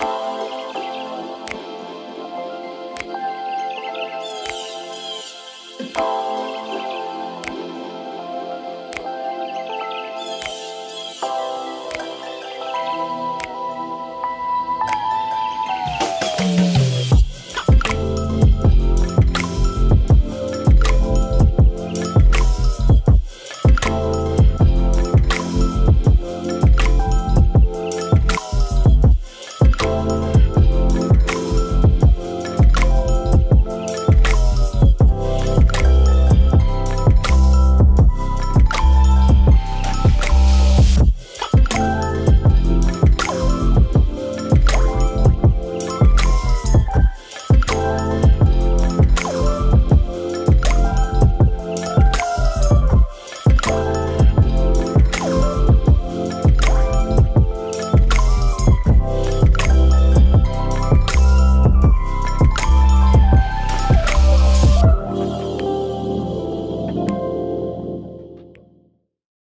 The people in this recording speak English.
Oh.